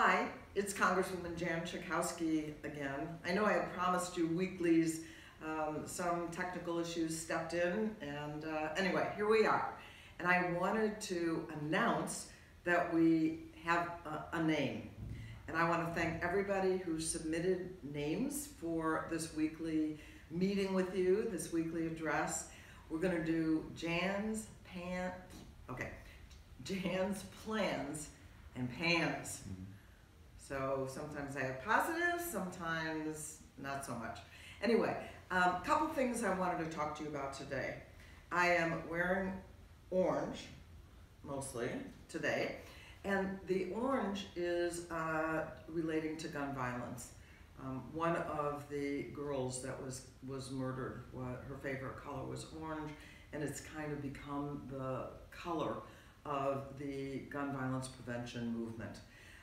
Hi, it's Congresswoman Jan Schakowsky again. I know I had promised you weeklies. Um, some technical issues stepped in, and uh, anyway, here we are. And I wanted to announce that we have a, a name. And I want to thank everybody who submitted names for this weekly meeting with you, this weekly address. We're going to do Jan's Pan, okay, Jan's plans and pans. Mm-hmm. So sometimes I have positives, sometimes not so much. Anyway, a um, couple things I wanted to talk to you about today. I am wearing orange, mostly, today. And the orange is uh, relating to gun violence. Um, one of the girls that was, was murdered, what, her favorite color was orange, and it's kind of become the color of the gun violence prevention movement.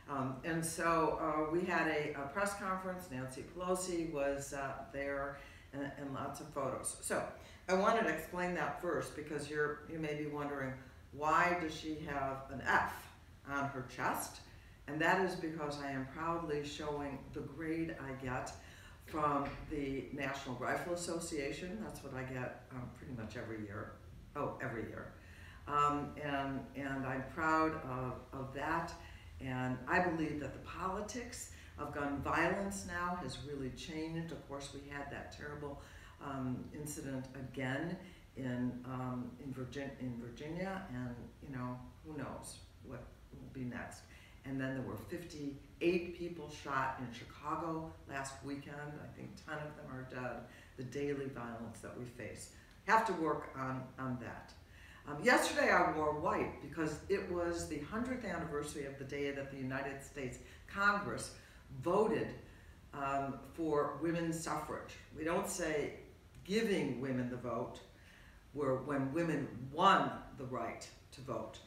Um, and so uh, we had a, a, press conference. Nancy Pelosi was uh, there, and, and, lots of photos. So I wanted to explain that first because you're you may be wondering why does she have an F on her chest? And that is because I am proudly showing the grade I get from the National Rifle Association. That's what I get um, pretty much every year. Oh, every year. Um, and, and I'm proud of, of that. And I believe that the politics of gun violence now has really changed. Of course, we had that terrible um, incident again in, um, in, Virgin in Virginia, and you know, who knows what will be next. And then there were 58 people shot in Chicago last weekend. I think 10 of them are dead. The daily violence that we face. Have to work on, on that. Um, yesterday I wore white because it was the 100th anniversary of the day that the United States Congress voted um, for women's suffrage. We don't say giving women the vote, where when women won the right to vote.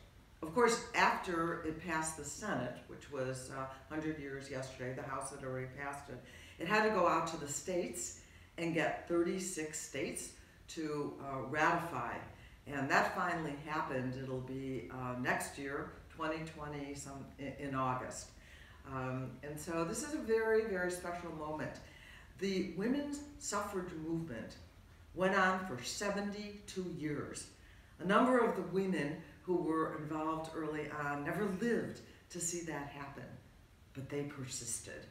Of course, after it passed the Senate, which was uh, 100 years yesterday, the House had already passed it, it had to go out to the states and get 36 states to uh, ratify and that finally happened. It'll be uh, next year, 2020, some in, August. Um, and so this is a very, very special moment. The women's suffrage movement went on for 72 years. A number of the women who were involved early on never lived to see that happen, but they persisted.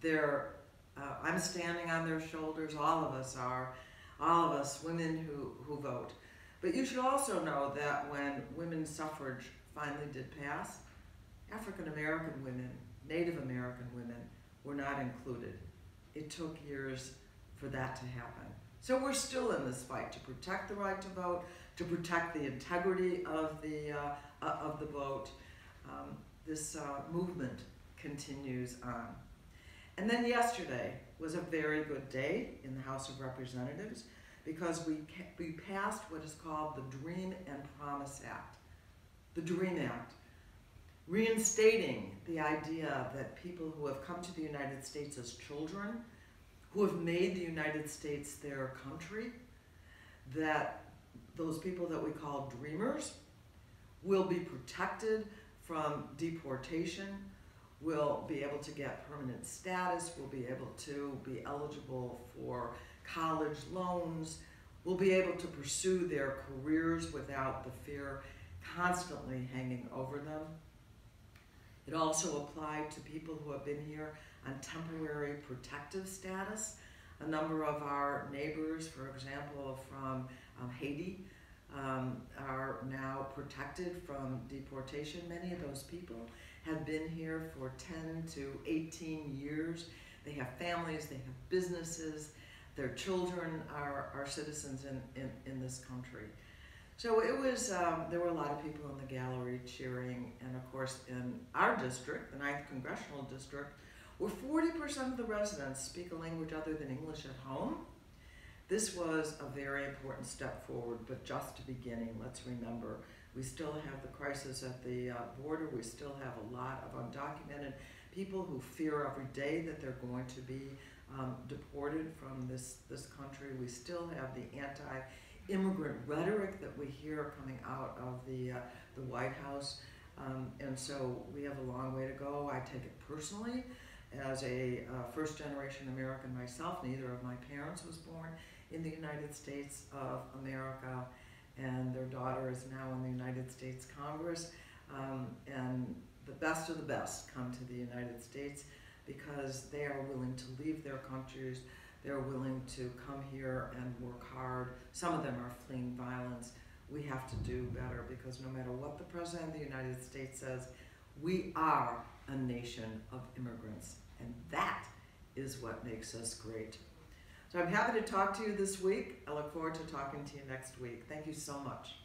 They're, uh, I'm standing on their shoulders, all of us are, all of us women who, who vote. But you should also know that when women's suffrage finally did pass, African American women, Native American women were not included. It took years for that to happen. So we're still in this fight to protect the right to vote, to protect the integrity of the, uh, uh, of the vote. Um, this uh, movement continues on. And then yesterday was a very good day in the House of Representatives because we, we passed what is called the Dream and Promise Act. The DREAM Act, reinstating the idea that people who have come to the United States as children, who have made the United States their country, that those people that we call dreamers will be protected from deportation, will be able to get permanent status, will be able to be eligible for college loans, will be able to pursue their careers without the fear constantly hanging over them. It also applied to people who have been here on temporary protective status. A number of our neighbors, for example, from um, Haiti, um, are now protected from deportation. Many of those people have been here for 10 to 18 years. They have families, they have businesses, their children are, are citizens in, in, in this country. So it was, um, there were a lot of people in the gallery cheering, and of course in our district, the 9th Congressional District, where 40% of the residents speak a language other than English at home. This was a very important step forward, but just a beginning. Let's remember, we still have the crisis at the uh, border. We still have a lot of undocumented people who fear every day that they're going to be um, deported from this, this country. We still have the anti-immigrant rhetoric that we hear coming out of the, uh, the White House. Um, and so we have a long way to go. I take it personally as a uh, first generation American myself. Neither of my parents was born in the United States of America, and their daughter is now in the United States Congress. Um, and the best of the best come to the United States because they are willing to leave their countries. They're willing to come here and work hard. Some of them are fleeing violence. We have to do better because no matter what the President of the United States says, we are a nation of immigrants. And that is what makes us great. So I'm happy to talk to you this week. I look forward to talking to you next week. Thank you so much.